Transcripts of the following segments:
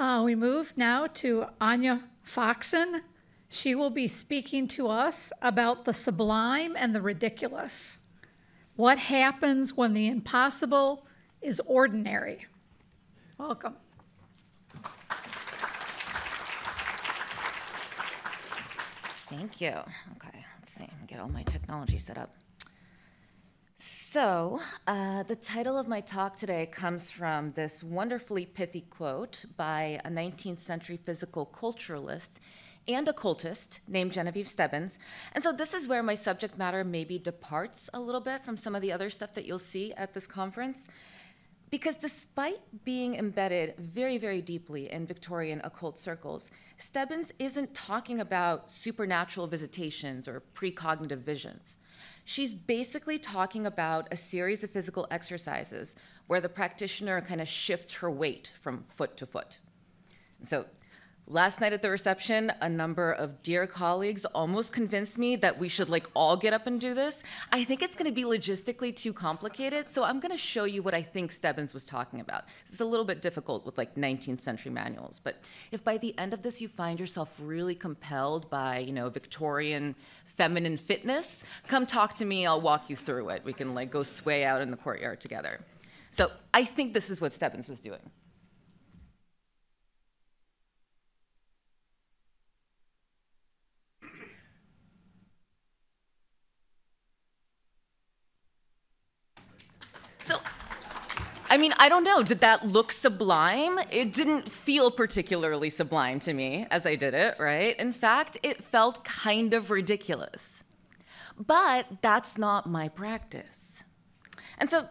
Uh, we move now to Anya Foxen. She will be speaking to us about the sublime and the ridiculous. What happens when the impossible is ordinary? Welcome. Thank you. Okay, let's see. Get all my technology set up. So, uh, the title of my talk today comes from this wonderfully pithy quote by a 19th century physical culturalist and occultist named Genevieve Stebbins. And so, this is where my subject matter maybe departs a little bit from some of the other stuff that you'll see at this conference. Because despite being embedded very, very deeply in Victorian occult circles, Stebbins isn't talking about supernatural visitations or precognitive visions. She's basically talking about a series of physical exercises where the practitioner kind of shifts her weight from foot to foot. So Last night at the reception, a number of dear colleagues almost convinced me that we should like all get up and do this. I think it's going to be logistically too complicated, so I'm going to show you what I think Stebbins was talking about. It's a little bit difficult with like 19th century manuals, but if by the end of this you find yourself really compelled by, you know, Victorian feminine fitness, come talk to me, I'll walk you through it. We can like go sway out in the courtyard together. So, I think this is what Stebbins was doing. I mean, I don't know. Did that look sublime? It didn't feel particularly sublime to me as I did it, right? In fact, it felt kind of ridiculous. But that's not my practice. And so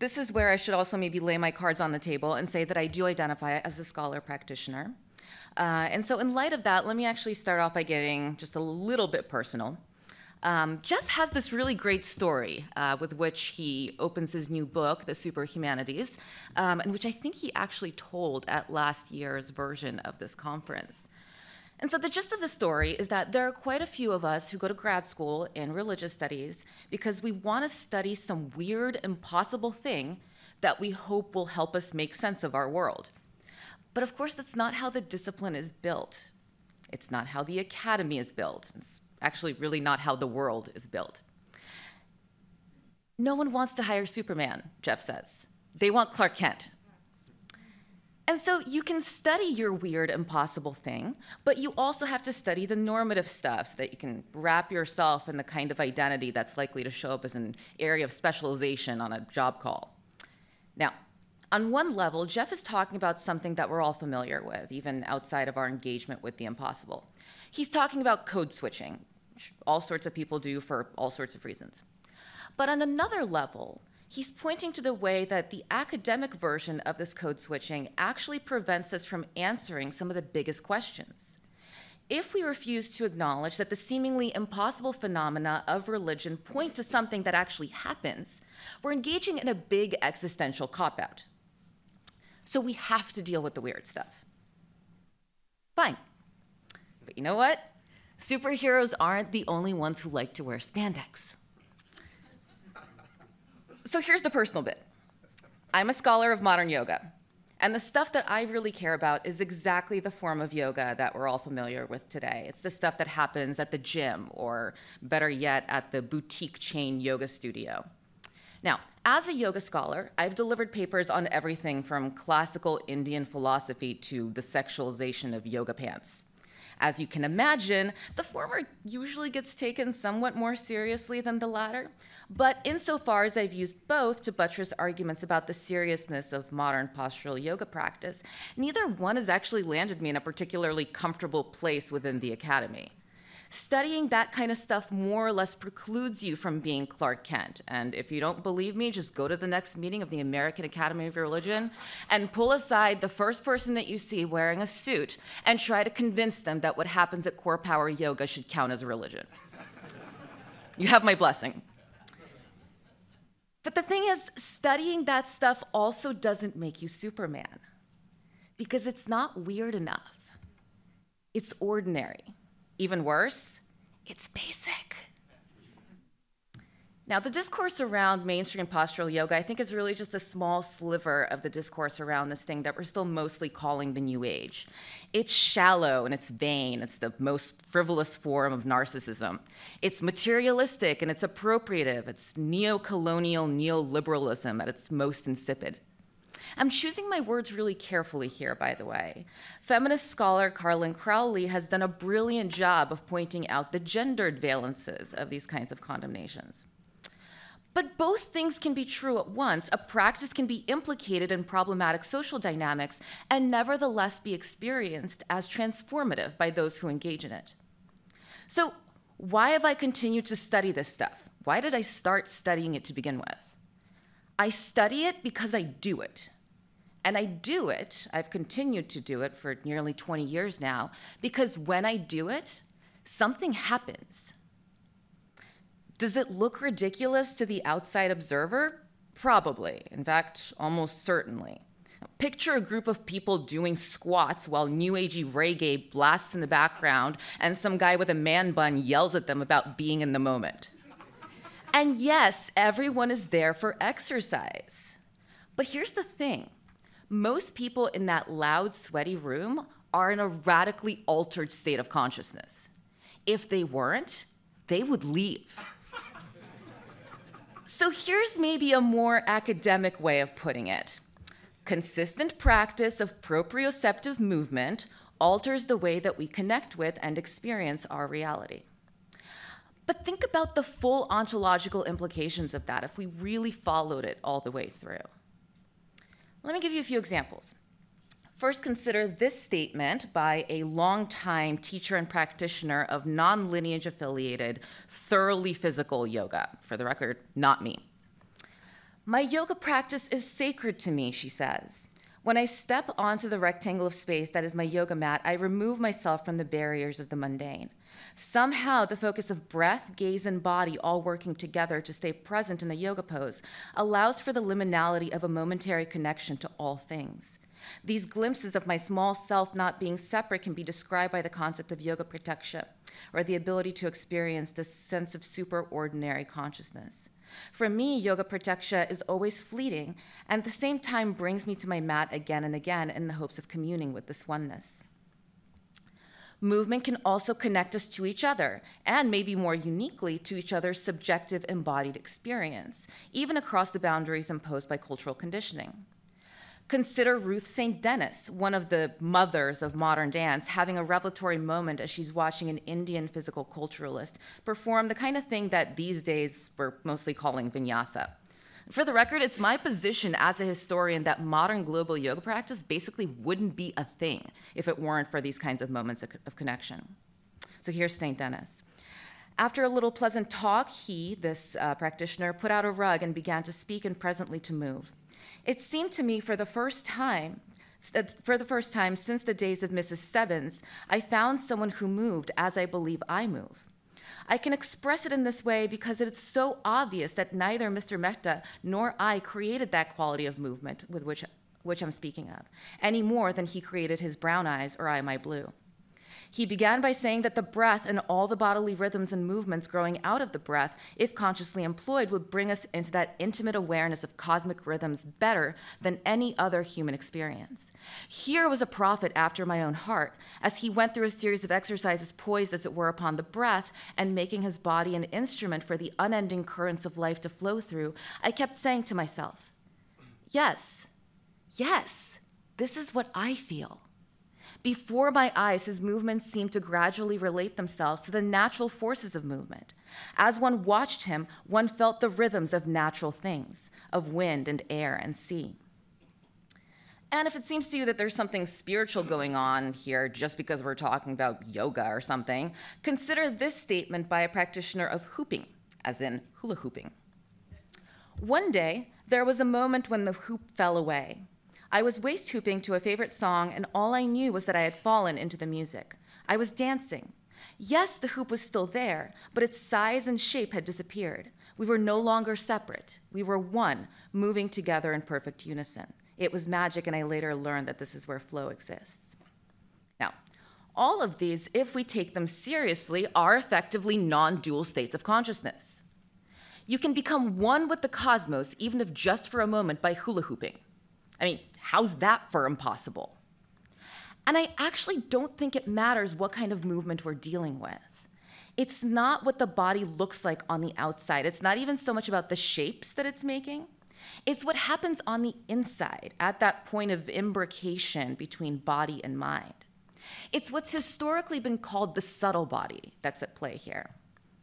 this is where I should also maybe lay my cards on the table and say that I do identify as a scholar practitioner. Uh, and so, in light of that, let me actually start off by getting just a little bit personal. Um, Jeff has this really great story uh, with which he opens his new book, The Superhumanities, um, and which I think he actually told at last year's version of this conference. And so, the gist of the story is that there are quite a few of us who go to grad school in religious studies because we want to study some weird, impossible thing that we hope will help us make sense of our world. But of course, that's not how the discipline is built. It's not how the academy is built. It's actually really not how the world is built. No one wants to hire Superman, Jeff says. They want Clark Kent. And so you can study your weird, impossible thing, but you also have to study the normative stuff so that you can wrap yourself in the kind of identity that's likely to show up as an area of specialization on a job call. Now, on one level, Jeff is talking about something that we're all familiar with, even outside of our engagement with the impossible. He's talking about code switching, which all sorts of people do for all sorts of reasons. But on another level, he's pointing to the way that the academic version of this code switching actually prevents us from answering some of the biggest questions. If we refuse to acknowledge that the seemingly impossible phenomena of religion point to something that actually happens, we're engaging in a big existential cop out. So we have to deal with the weird stuff. Fine. But you know what? Superheroes aren't the only ones who like to wear spandex. So here's the personal bit I'm a scholar of modern yoga. And the stuff that I really care about is exactly the form of yoga that we're all familiar with today. It's the stuff that happens at the gym, or better yet, at the boutique chain yoga studio. Now, as a yoga scholar, I've delivered papers on everything from classical Indian philosophy to the sexualization of yoga pants. As you can imagine, the former usually gets taken somewhat more seriously than the latter, but insofar as I've used both to buttress arguments about the seriousness of modern postural yoga practice, neither one has actually landed me in a particularly comfortable place within the academy studying that kind of stuff more or less precludes you from being Clark Kent. And if you don't believe me, just go to the next meeting of the American Academy of Religion and pull aside the first person that you see wearing a suit and try to convince them that what happens at CorePower Yoga should count as a religion. you have my blessing. But the thing is, studying that stuff also doesn't make you Superman because it's not weird enough. It's ordinary. Even worse, it's basic. Now, the discourse around mainstream postural yoga, I think, is really just a small sliver of the discourse around this thing that we're still mostly calling the New Age. It's shallow and it's vain. It's the most frivolous form of narcissism. It's materialistic and it's appropriative. It's neo colonial neoliberalism at its most insipid. I'm choosing my words really carefully here, by the way. Feminist scholar Karlyn Crowley has done a brilliant job of pointing out the gendered valences of these kinds of condemnations. But both things can be true at once. A practice can be implicated in problematic social dynamics and nevertheless be experienced as transformative by those who engage in it. So, why have I continued to study this stuff? Why did I start studying it to begin with? I study it because I do it. And I do it, I've continued to do it for nearly 20 years now, because when I do it, something happens. Does it look ridiculous to the outside observer? Probably. In fact, almost certainly. Picture a group of people doing squats while new agey reggae blasts in the background and some guy with a man bun yells at them about being in the moment. And yes, everyone is there for exercise. But here's the thing most people in that loud, sweaty room are in a radically altered state of consciousness. If they weren't, they would leave. So here's maybe a more academic way of putting it consistent practice of proprioceptive movement alters the way that we connect with and experience our reality. But think about the full ontological implications of that if we really followed it all the way through. Let me give you a few examples. First, consider this statement by a longtime teacher and practitioner of non lineage affiliated, thoroughly physical yoga. For the record, not me. My yoga practice is sacred to me, she says. When I step onto the rectangle of space that is my yoga mat, I remove myself from the barriers of the mundane. Somehow, the focus of breath, gaze, and body all working together to stay present in a yoga pose allows for the liminality of a momentary connection to all things. These glimpses of my small self not being separate can be described by the concept of yoga pratyaksha, or the ability to experience this sense of superordinary consciousness. For me, yoga pratyaksha is always fleeting, and at the same time brings me to my mat again and again in the hopes of communing with this oneness. Movement can also connect us to each other, and maybe more uniquely to each other's subjective embodied experience, even across the boundaries imposed by cultural conditioning. Consider Ruth St. Denis, one of the mothers of modern dance, having a revelatory moment as she's watching an Indian physical culturalist perform the kind of thing that these days we're mostly calling vinyasa. For the record, it's my position as a historian that modern global yoga practice basically wouldn't be a thing if it weren't for these kinds of moments of, connection. So here's St. Denis. After a little pleasant talk, he, this uh, practitioner, put out a rug and began to speak and presently to move. It seemed to me for the first time, uh, for the first time since the days of Mrs. Stebbins, I found someone who moved as I believe I move. I can express it in this way because it's so obvious that neither Mr. Mehta nor I created that quality of movement with which, which I'm speaking of, any more than he created his brown eyes or I my blue. He began by saying that the breath and all the bodily rhythms and movements growing out of the breath, if consciously employed, would bring us into that intimate awareness of cosmic rhythms better than any other human experience. Here was a prophet after my own heart, as he went through a series of exercises poised, as it were, upon the breath and making his body an instrument for the unending currents of life to flow through. I kept saying to myself, Yes, yes, this is what I feel. Before my eyes, his movements seemed to gradually relate themselves to the natural forces of movement. As one watched him, one felt the rhythms of natural things, of wind and air and sea. And if it seems to you that there's something spiritual going on here just because we're talking about yoga or something, consider this statement by a practitioner of hooping, as in hula hooping. One day, there was a moment when the hoop fell away. I was waist hooping to a favorite song, and all I knew was that I had fallen into the music. I was dancing. Yes, the hoop was still there, but its size and shape had disappeared. We were no longer separate. We were one, moving together in perfect unison. It was magic, and I later learned that this is where flow exists. Now, all of these, if we take them seriously, are effectively non dual states of consciousness. You can become one with the cosmos, even if just for a moment, by hula hooping. I mean, how's that for impossible? And I actually don't think it matters what kind of movement we're dealing with. It's not what the body looks like on the outside. It's not even so much about the shapes that it's making. It's what happens on the inside at that point of imbrication between body and mind. It's what's historically been called the subtle body that's at play here.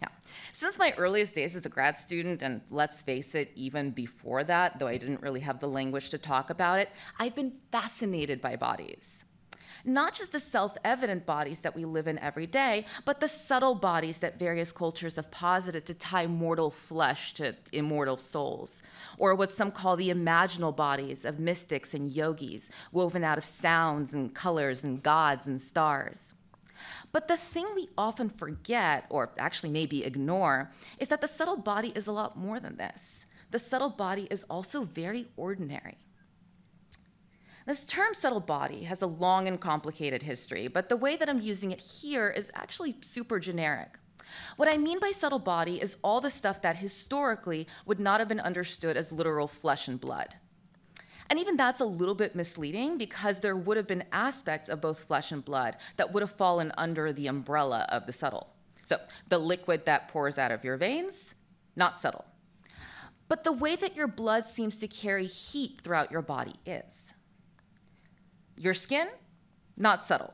Now, since my earliest days as a grad student, and let's face it, even before that, though I didn't really have the language to talk about it, I've been fascinated by bodies not just the self evident bodies that we live in every day, but the subtle bodies that various cultures have posited to tie mortal flesh to immortal souls, or what some call the imaginal bodies of mystics and yogis, woven out of sounds and colors and gods and stars. But the thing we often forget, or actually maybe ignore, is that the subtle body is a lot more than this. The subtle body is also very ordinary. This term subtle body has a long and complicated history, but the way that I'm using it here is actually super generic. What I mean by subtle body is all the stuff that historically would not have been understood as literal flesh and blood. And even that's a little bit misleading because there would have been aspects of both flesh and blood that would have fallen under the umbrella of the subtle. So, the liquid that pours out of your veins, not subtle. But the way that your blood seems to carry heat throughout your body is. Your skin, not subtle,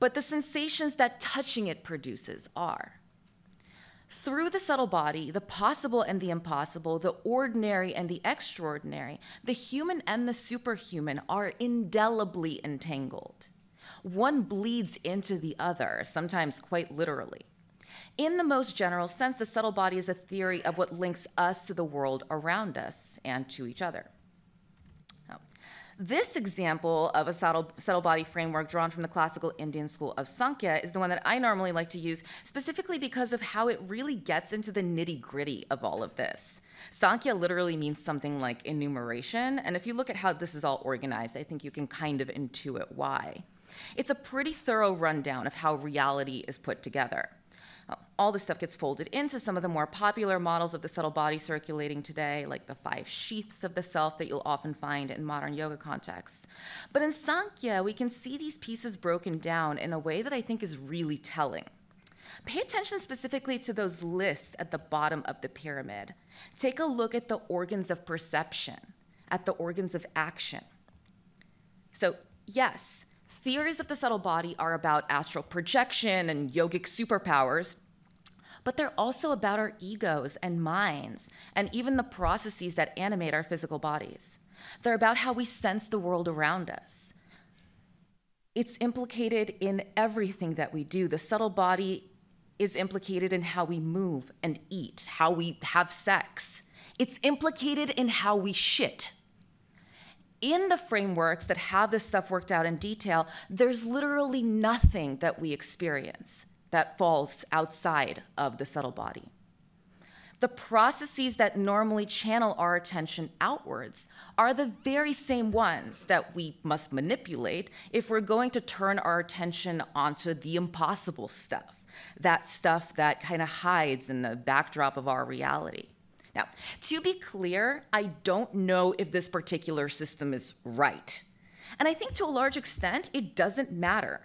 but the sensations that touching it produces are. Through the subtle body, the possible and the impossible, the ordinary and the extraordinary, the human and the superhuman are indelibly entangled. One bleeds into the other, sometimes quite literally. In the most general sense, the subtle body is a theory of what links us to the world around us and to each other. This example of a subtle, subtle, body framework drawn from the classical Indian school of Sankhya is the one that I normally like to use, specifically because of how it really gets into the nitty gritty of all of this. Sankhya literally means something like enumeration, and if you look at how this is all organized, I think you can kind of intuit why. It's a pretty thorough rundown of how reality is put together all this stuff gets folded into some of the more popular models of the subtle body circulating today, like the five sheaths of the self that you'll often find in modern yoga contexts. But in Sankhya, we can see these pieces broken down in a way that I think is really telling. Pay attention specifically to those lists at the bottom of the pyramid. Take a look at the organs of perception, at the organs of action. So, yes, theories of the subtle body are about astral projection and yogic superpowers, but they're also about our egos and minds, and even the processes that animate our physical bodies. They're about how we sense the world around us. It's implicated in everything that we do. The subtle body is implicated in how we move and eat, how we have sex. It's implicated in how we shit. In the frameworks that have this stuff worked out in detail, there's literally nothing that we experience that falls outside of the subtle body. The processes that normally channel our attention outwards are the very same ones that we must manipulate if we're going to turn our attention onto the impossible stuff, that stuff that kind of hides in the backdrop of our reality. Now, to be clear, I don't know if this particular system is right. And I think to a large extent, it doesn't matter.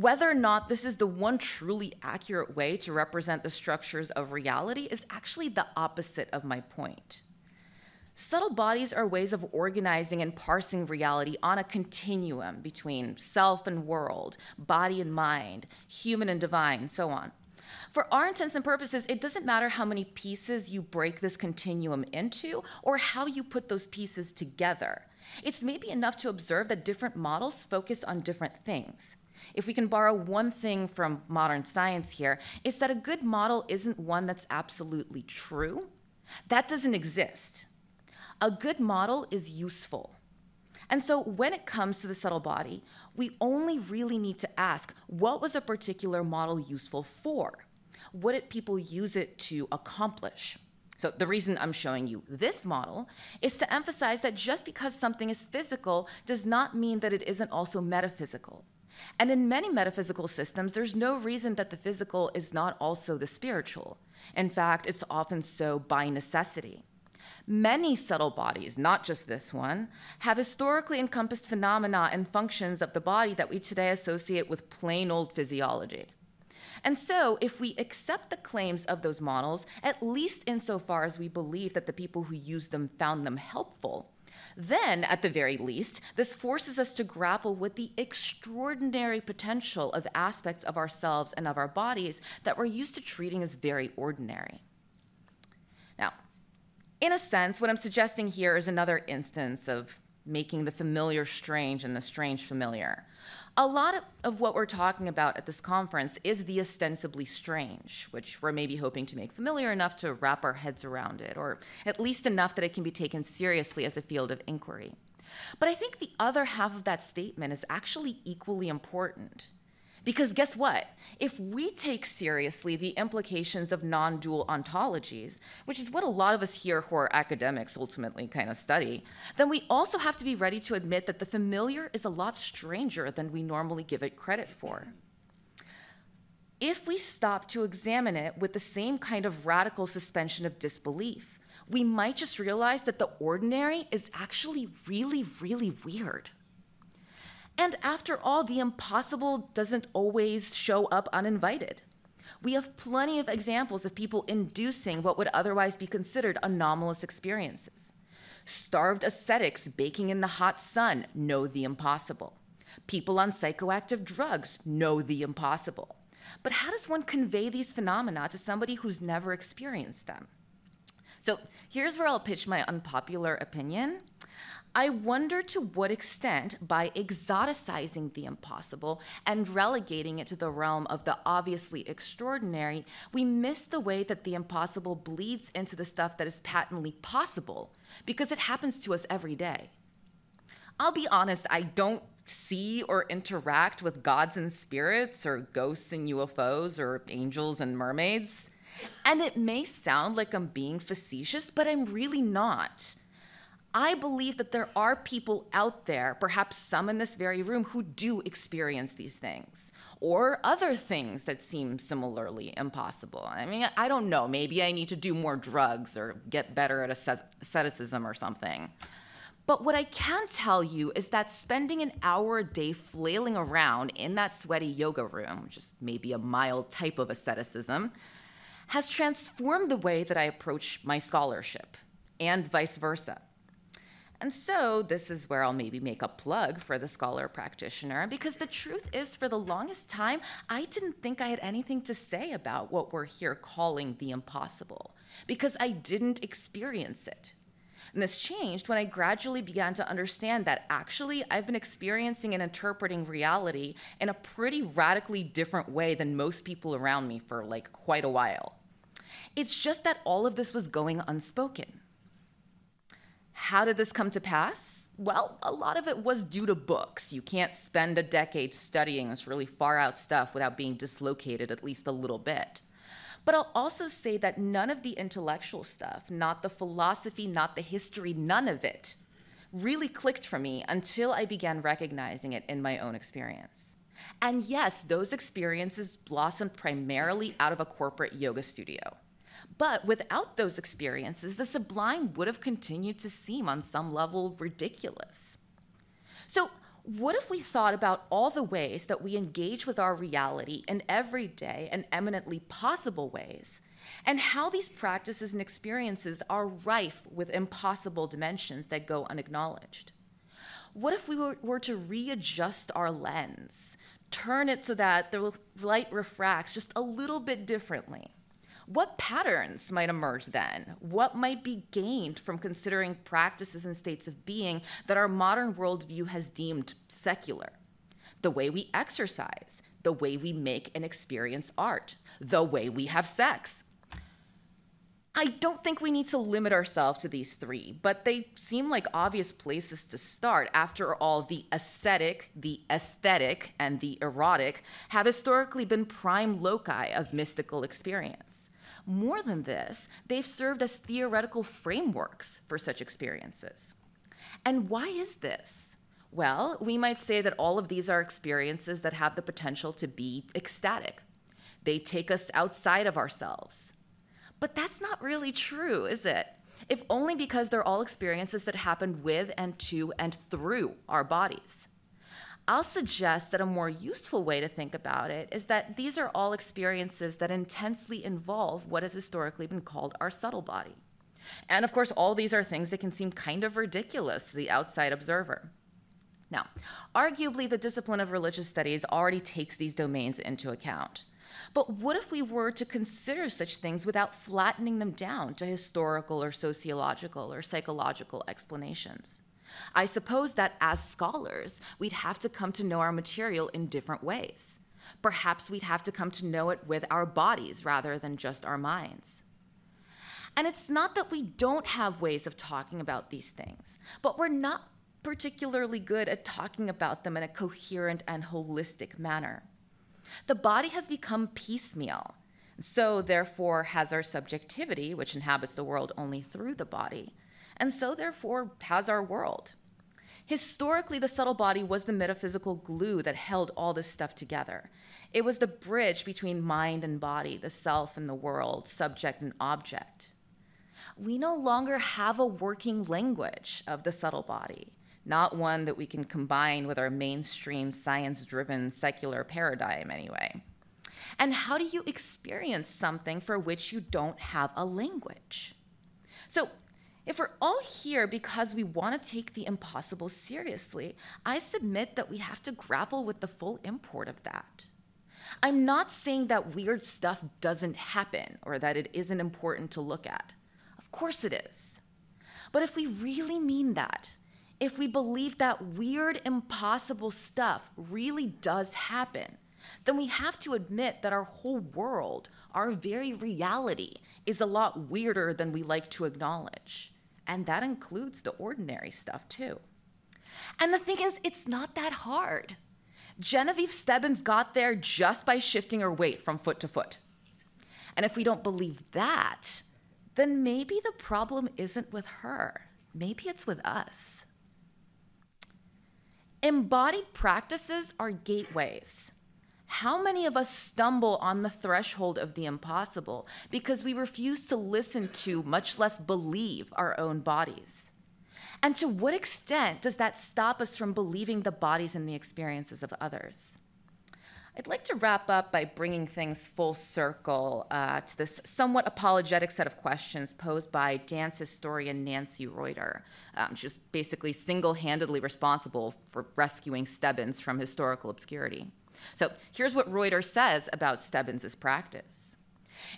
Whether or not this is the one truly accurate way to represent the structures of reality is actually the opposite of my point. Subtle bodies are ways of organizing and parsing reality on a continuum between self and world, body and mind, human and divine, so on. For our intents and purposes, it doesn't matter how many pieces you break this continuum into or how you put those pieces together. It's maybe enough to observe that different models focus on different things. If we can borrow one thing from modern science here, it's that a good model isn't one that's absolutely true. That doesn't exist. A good model is useful. And so when it comes to the subtle body, we only really need to ask what was a particular model useful for? What did people use it to accomplish? So, the reason I'm showing you this model is to emphasize that just because something is physical does not mean that it isn't also metaphysical. And in many metaphysical systems, there's no reason that the physical is not also the spiritual. In fact, it's often so by necessity. Many subtle bodies, not just this one, have historically encompassed phenomena and functions of the body that we today associate with plain old physiology. And so, if we accept the claims of those models, at least insofar as we believe that the people who used them found them helpful, then, at the very least, this forces us to grapple with the extraordinary potential of aspects of ourselves and of our bodies that we're used to treating as very ordinary. Now, in a sense, what I'm suggesting here is another instance of making the familiar strange and the strange familiar. A lot of, of, what we're talking about at this conference is the ostensibly strange, which we're maybe hoping to make familiar enough to wrap our heads around it, or at least enough that it can be taken seriously as a field of inquiry. But I think the other half of that statement is actually equally important. Because guess what? If we take seriously the implications of non dual ontologies, which is what a lot of us here who are academics ultimately kind of study, then we also have to be ready to admit that the familiar is a lot stranger than we normally give it credit for. If we stop to examine it with the same kind of radical suspension of disbelief, we might just realize that the ordinary is actually really, really weird. And after all, the impossible doesn't always show up uninvited. We have plenty of examples of people inducing what would otherwise be considered anomalous experiences. Starved ascetics baking in the hot sun know the impossible. People on psychoactive drugs know the impossible. But how does one convey these phenomena to somebody who's never experienced them? So here's where I'll pitch my unpopular opinion. I wonder to what extent, by exoticizing the impossible and relegating it to the realm of the obviously extraordinary, we miss the way that the impossible bleeds into the stuff that is patently possible, because it happens to us every day. I'll be honest, I don't see or interact with gods and spirits, or ghosts and UFOs, or angels and mermaids. And it may sound like I'm being facetious, but I'm really not. I believe that there are people out there, perhaps some in this very room, who do experience these things or other things that seem similarly impossible. I mean, I don't know. Maybe I need to do more drugs or get better at asceticism or something. But what I can tell you is that spending an hour a day flailing around in that sweaty yoga room, which is maybe a mild type of asceticism, has transformed the way that I approach my scholarship and vice versa. And so, this is where I'll maybe make a plug for the scholar practitioner, because the truth is, for the longest time, I didn't think I had anything to say about what we're here calling the impossible, because I didn't experience it. And this changed when I gradually began to understand that actually I've been experiencing and interpreting reality in a pretty radically different way than most people around me for like quite a while. It's just that all of this was going unspoken. How did this come to pass? Well, a lot of it was due to books. You can't spend a decade studying this really far out stuff without being dislocated at least a little bit. But I'll also say that none of the intellectual stuff, not the philosophy, not the history, none of it really clicked for me until I began recognizing it in my own experience. And yes, those experiences blossomed primarily out of a corporate yoga studio. But without those experiences, the sublime would have continued to seem on some level ridiculous. So, what if we thought about all the ways that we engage with our reality in everyday and eminently possible ways, and how these practices and experiences are rife with impossible dimensions that go unacknowledged? What if we were, were to readjust our lens, turn it so that the light refracts just a little bit differently? What patterns might emerge then? What might be gained from considering practices and states of being that our modern worldview has deemed secular? The way we exercise, the way we make and experience art, the way we have sex. I don't think we need to limit ourselves to these three, but they seem like obvious places to start. After all, the ascetic, the aesthetic, and the erotic have historically been prime loci of mystical experience. More than this, they've served as theoretical frameworks for such experiences. And why is this? Well, we might say that all of these are experiences that have the potential to be ecstatic. They take us outside of ourselves. But that's not really true, is it? If only because they're all experiences that happen with and to and through our bodies. I'll suggest that a more useful way to think about it is that these are all experiences that intensely involve what has historically been called our subtle body. And of course, all these are things that can seem kind of ridiculous to the outside observer. Now, arguably, the discipline of religious studies already takes these domains into account. But what if we were to consider such things without flattening them down to historical or sociological or psychological explanations? I suppose that as scholars, we'd have to come to know our material in different ways. Perhaps we'd have to come to know it with our bodies rather than just our minds. And it's not that we don't have ways of talking about these things, but we're not particularly good at talking about them in a coherent and holistic manner. The body has become piecemeal, so therefore has our subjectivity, which inhabits the world only through the body, and so therefore has our world. Historically, the subtle body was the metaphysical glue that held all this stuff together. It was the bridge between mind and body, the self and the world, subject and object. We no longer have a working language of the subtle body, not one that we can combine with our mainstream science driven secular paradigm, anyway. And how do you experience something for which you don't have a language? So, if we're all here because we want to take the impossible seriously, I submit that we have to grapple with the full import of that. I'm not saying that weird stuff doesn't happen or that it isn't important to look at. Of course it is. But if we really mean that, if we believe that weird, impossible stuff really does happen, then we have to admit that our whole world, our very reality, is a lot weirder than we like to acknowledge. And that includes the ordinary stuff too. And the thing is, it's not that hard. Genevieve Stebbins got there just by shifting her weight from foot to foot. And if we don't believe that, then maybe the problem isn't with her. Maybe it's with us. Embodied practices are gateways. How many of us stumble on the threshold of the impossible because we refuse to listen to, much less believe, our own bodies? And to what extent does that stop us from believing the bodies and the experiences of others? I'd like to wrap up by bringing things full circle uh, to this somewhat apologetic set of questions posed by dance historian Nancy Ruyter. Um, she's basically single handedly responsible for rescuing Stebbins from historical obscurity. So here's what Ruyter says about Stebbins' practice.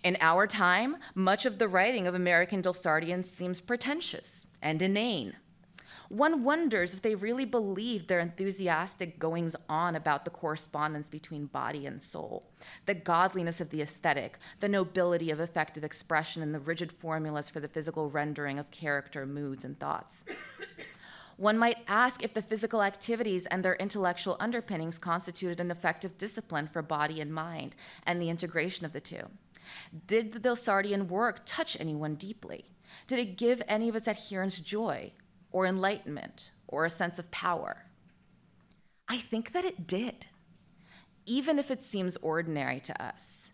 In our time, much of the writing of American Delsarteans seems pretentious and inane. One wonders if they really believed their enthusiastic goings on about the correspondence between body and soul, the godliness of the aesthetic, the nobility of effective expression, and the rigid formulas for the physical rendering of character, moods, and thoughts. One might ask if the physical activities and their intellectual underpinnings constituted an effective discipline for body and mind, and the integration of the two. Did the Delsartean work touch anyone deeply? Did it give any of its adherents joy, or enlightenment or a sense of power? I think that it did, even if it seems ordinary to us.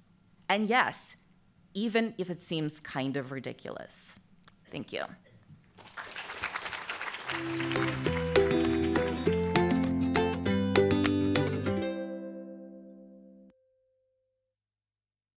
And yes, even if it seems kind of ridiculous. Thank you.